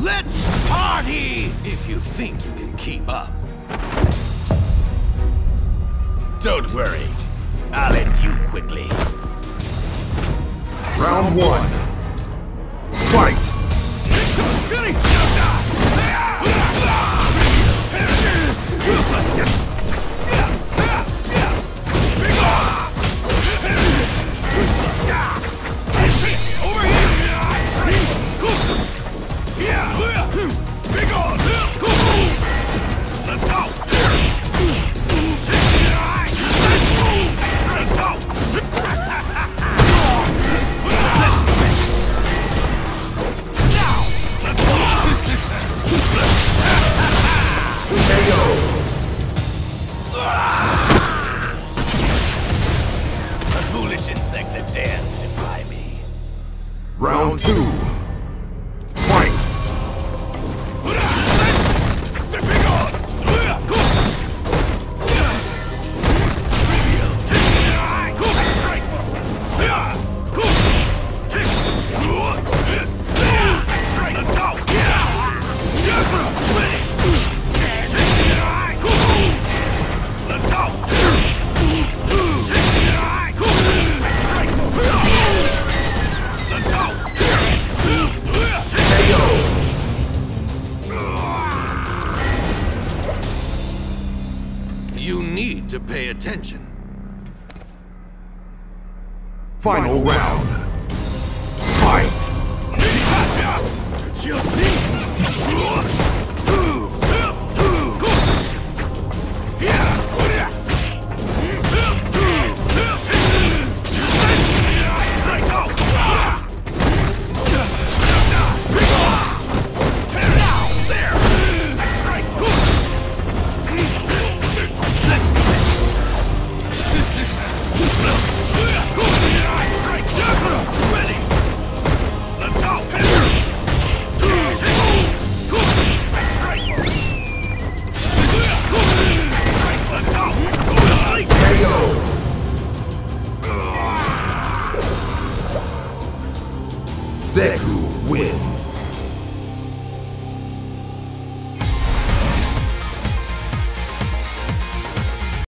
Let's party! If you think you can keep up. Don't worry. I'll end you quickly. Round one. Fight! A foolish insect that dares defy me. Round two. To pay attention. Final round. Fight! Zeku wins.